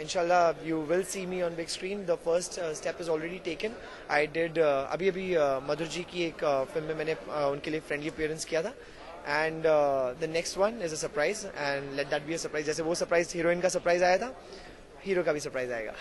inshallah you will see me on big screen. The first uh, step is already taken. I did uh, अभी अभी uh, मधुर जी की एक film में मैंने uh, उनके लिए फ्रेंडली अपीयरेंस किया था and the next one is a surprise and let that be a surprise जैसे वो सरप्राइज़ हीरोइन का सरप्राइज़ आया था हीरो का भी सरप्राइज़ आएगा